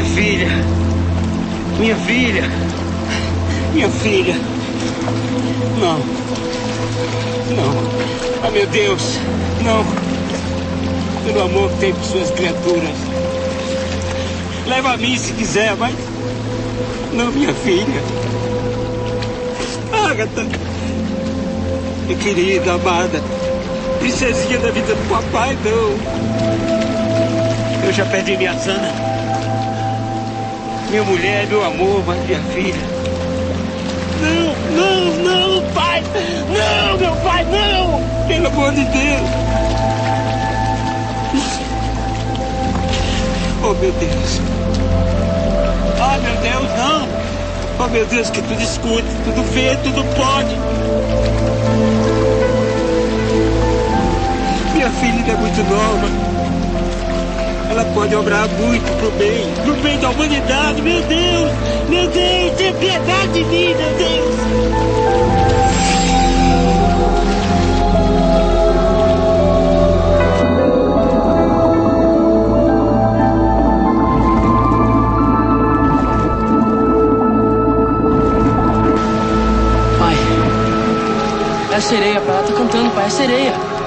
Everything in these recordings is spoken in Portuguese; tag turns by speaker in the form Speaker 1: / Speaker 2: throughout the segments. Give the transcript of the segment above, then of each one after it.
Speaker 1: Minha filha. Minha filha. Minha filha. Não. Não. Oh, meu Deus. Não. Pelo amor que tem por suas criaturas. Leva a mim se quiser, mas. Não, minha filha. Agatha. Minha querida, amada. Princesinha da vida do papai, não. Eu já perdi minha Sana. Minha mulher, meu amor, mas minha filha. Não, não, não, pai! Não, meu pai, não! Pelo amor de Deus! Oh, meu Deus! Ah, meu Deus, não! Oh, meu Deus, que tudo escute, tudo vê, tudo pode! Minha filha ainda é muito nova. Ela pode obrar muito pro bem, pro bem da humanidade. Meu Deus, meu Deus, tenha piedade de mim, meu Deus.
Speaker 2: Pai. É a sereia, pai. Ela tá cantando, pai. É a sereia.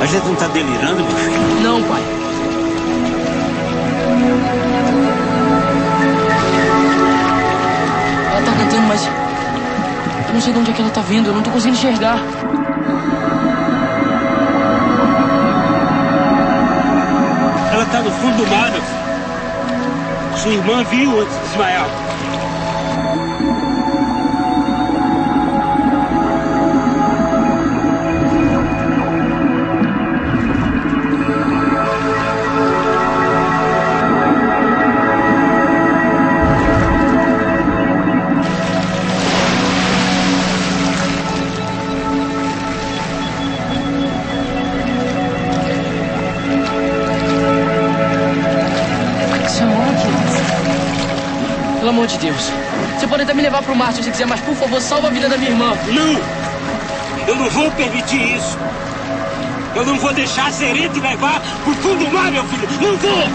Speaker 1: A gente não tá delirando, meu filho?
Speaker 2: Não, pai. Ela tá cantando, mas. Eu não sei de onde é que ela tá vindo. Eu não tô conseguindo enxergar.
Speaker 1: Ela tá no fundo do mar, meu filho. Sua irmã viu antes de desmaiar.
Speaker 2: Amor de Deus. Você pode até me levar pro mar se você quiser, mas por favor, salva a vida da minha irmã.
Speaker 1: Não! Eu não vou permitir isso. Eu não vou deixar a sereia te levar pro fundo do mar, meu filho. Não vou!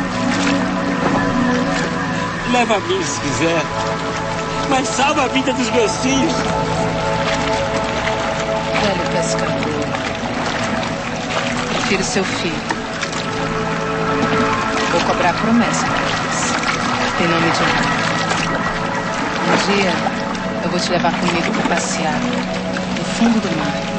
Speaker 1: Leva a mim se quiser. Mas salva a vida dos meus filhos.
Speaker 3: Velho pescador. Prefiro seu filho. Vou cobrar promessa pra eles. Em nome de um. Dia eu vou te levar comigo pra passear no fundo do mar.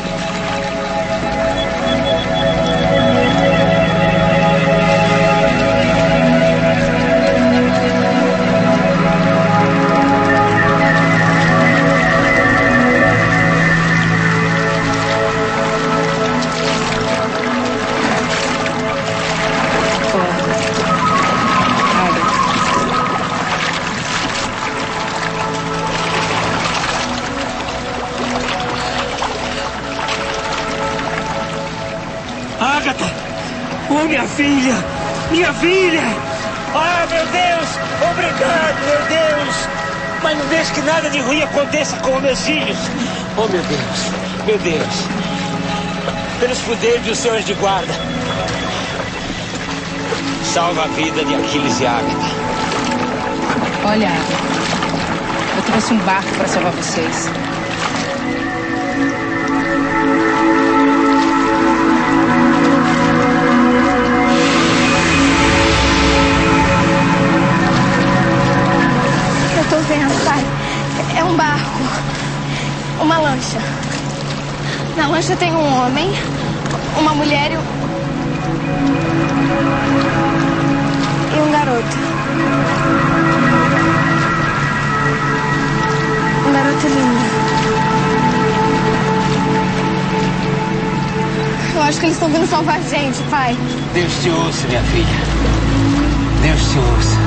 Speaker 1: Agatha! Oh, minha filha! Minha filha! Ah, meu Deus! Obrigado, meu Deus! Mas não deixe que nada de ruim aconteça com meus filhos! Oh, meu Deus! Meu Deus! Pelos poderes dos senhores de guarda! Salva a vida de Aquiles e Agatha!
Speaker 3: Olha, eu trouxe um barco pra salvar vocês.
Speaker 4: Lancha. Na lancha tem um homem, uma mulher e um. E um garoto. Um garoto lindo. Eu acho que eles estão vindo salvar a gente, pai.
Speaker 1: Deus te ouça, minha filha. Deus te ouça.